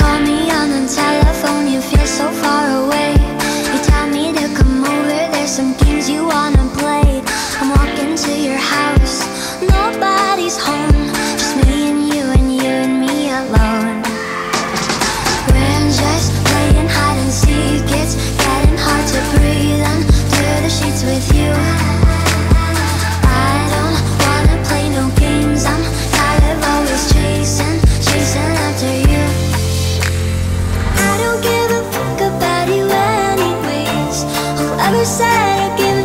Call me on the telephone never said you.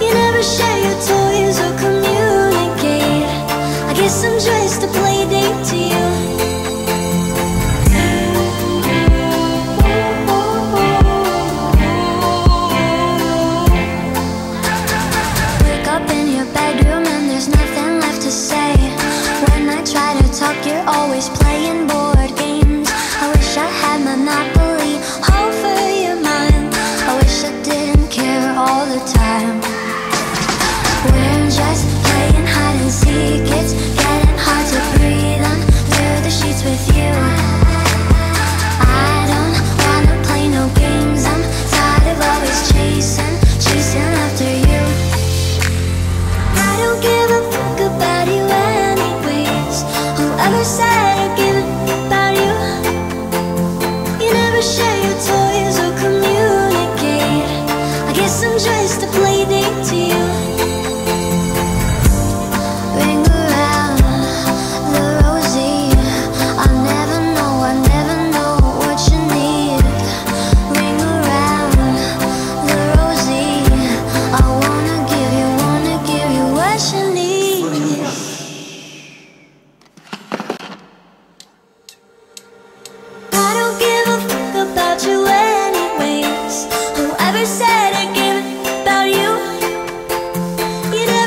You never share your toys or communicate. I guess I'm just a play date to you. Wake up in your bedroom and there's nothing left to say. When I try to talk you're always playing board games. I wish I had Monopoly